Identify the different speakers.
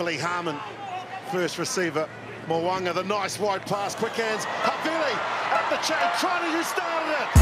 Speaker 1: Billy Harmon, first receiver. Mwanga, the nice wide pass, quick hands. Havili at the chain, trying to, restart started it?